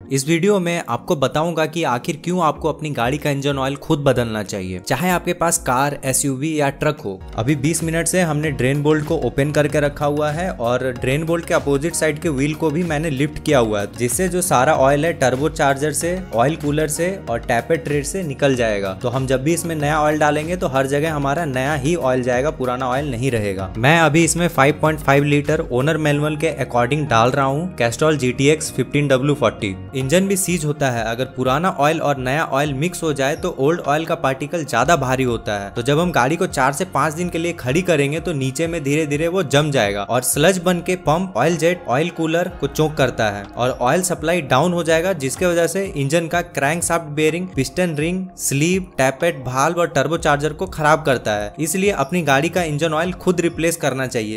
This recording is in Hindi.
इस वीडियो में आपको बताऊँगा कि आखिर क्यों आपको अपनी गाड़ी का इंजन ऑयल खुद बदलना चाहिए। चाहे आपके पास कार एसयूवी या ट्रक हो, अभी 20 मिनट से हमने ड्रेन बोल्ट को ओपन करके रखा हुआ है और ड्रेन बोल्ट के अपोजिट साइड के व्हील को भी मैंने लिफ्ट किया हुआ है, जिससे जो सारा ऑयल है टर्बो चार्जर से ऑयल कूलर से और टैपेट ट्रेड से निकल जाएगा। तो हम जब भी इसमें नया ऑयल डालेंगे तो हर जगह हमारा नया ही ऑयल जाएगा, पुराना ऑयल नहीं रहेगा। मैं अभी इसमें 5.5 लीटर ओनर मैनुअल के अकॉर्डिंग डाल रहा हूँ Castrol G T X engine भी सीज होता है। अगर पुराना ऑयल और नया ऑयल मिक्स हो जाए तो ओल्ड ऑयल का पार्टिकल ज़्यादा भारी होता है। तो जब हम गाड़ी को चार से पाँच दिन के लिए खड़ी करेंगे तो नीचे में धीरे धीरे वो जम जाएगा और स्लज बन के pump oil jet oil cooler को चौक करता है और ऑयल सप्लाई डाउन हो जाएगा, जिसके वजह से इंजन का crankshaft bearing piston ring sleeve tappet valve और टर्बो चार्जर को खराब करता है। इसलिए अपनी गाड़ी का इंजन ऑयल खुद रिप्लेस करना चाहिए।